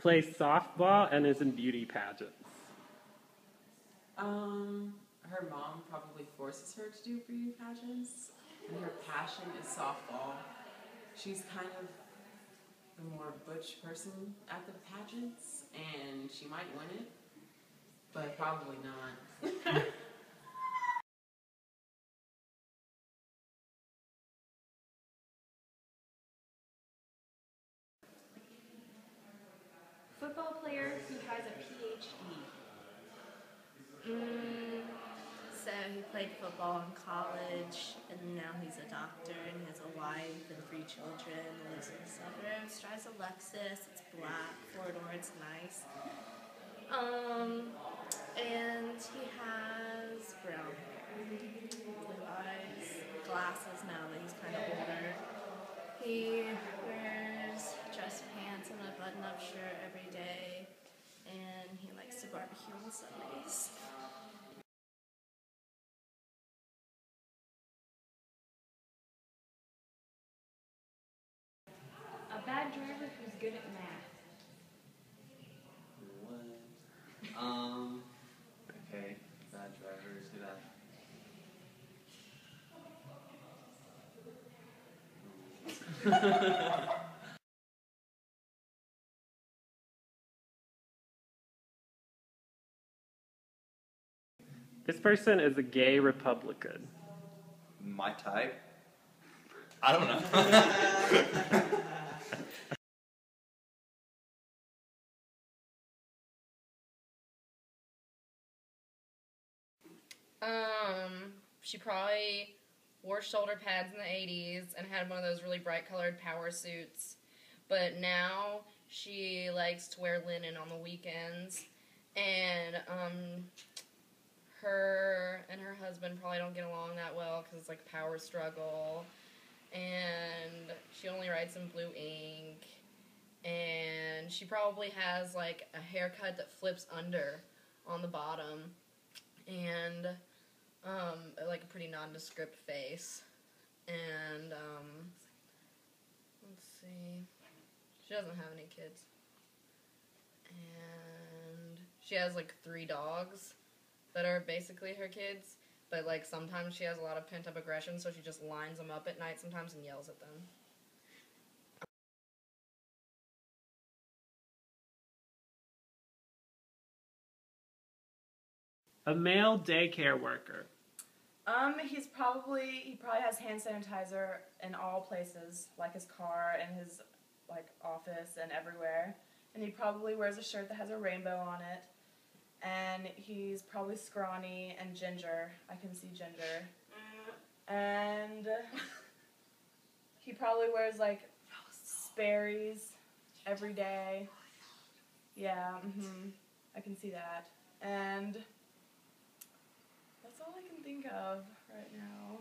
plays softball, and is in beauty pageants. Um, her mom probably forces her to do beauty pageants, and her passion is softball. She's kind of the more butch person at the pageants, and she might win it, but probably not. Football player who has a PhD. Mm, so he played football in college, and now he's a doctor, and he has a wife and three children. Lives in the suburbs. Drives a Lexus. It's black, four door. It's nice. Um, and he has brown hair, blue eyes, glasses now that he's kind of older. He he likes to barbecue. A bad driver who's good at math. What? Um. Okay. Bad drivers. Who that? This person is a gay Republican. My type. I don't know. Um, she probably wore shoulder pads in the 80s and had one of those really bright colored power suits. But now she likes to wear linen on the weekends. And um, her and her husband probably don't get along that well because it's like power struggle. And she only writes in blue ink. And she probably has like a haircut that flips under on the bottom. And um, like a pretty nondescript face, and um, let's see, she doesn't have any kids, and she has like three dogs that are basically her kids, but like sometimes she has a lot of pent up aggression, so she just lines them up at night sometimes and yells at them. A male daycare worker. Um, he's probably he probably has hand sanitizer in all places, like his car and his like office and everywhere. And he probably wears a shirt that has a rainbow on it. And he's probably scrawny and ginger. I can see ginger. And he probably wears like Sperry's every day. Yeah, mhm. I can see that. And that's all I can think of right now.